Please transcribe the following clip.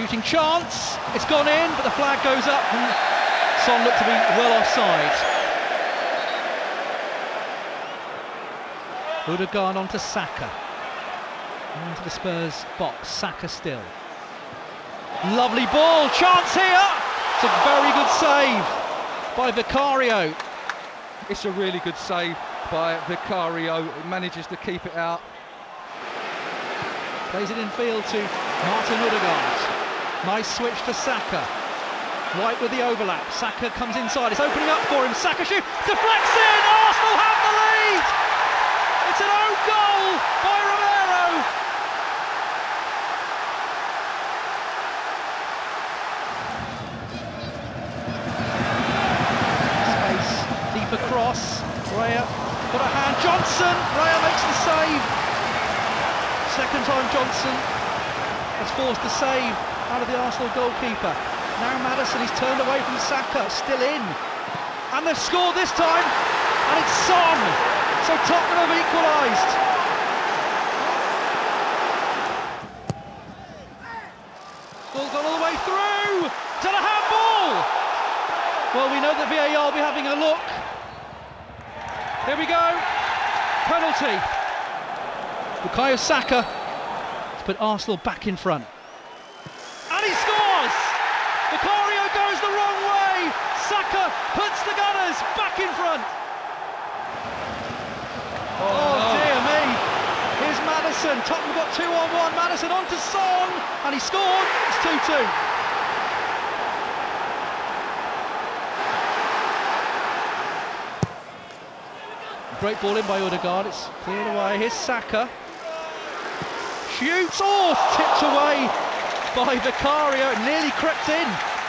Shooting chance. It's gone in, but the flag goes up, and Son looked to be well offside. Odegaard on to Saka. Into the Spurs box. Saka still. Lovely ball. Chance here. It's a very good save by Vicario. It's a really good save by Vicario. He manages to keep it out. Plays it in field to Martin Odegaard. Nice switch to Saka. White with the overlap. Saka comes inside. It's opening up for him. Saka shoot. Deflects in. Arsenal have the lead. It's an own goal by Romero. Space. Deep across. Raya got a hand. Johnson. Raya makes the save. Second time Johnson has forced a save out of the Arsenal goalkeeper. Now Maddison, he's turned away from Saka, still in. And they've scored this time, and it's Son. So Tottenham have equalised. Ball gone all the way through to the handball. Well, we know that VAR will be having a look. Here we go. Penalty. Bukayo Saka put Arsenal back in front. And he scores! Vicario goes the wrong way. Saka puts the Gunners back in front. Oh, oh dear me. Here's Maddison. Tottenham got two on one. Maddison on to Son. And he scored. It's 2 2. Great ball in by Odegaard. It's cleared away. Here's Saka. Shoots. Oh, tipped away by Vicario. Nearly crept in.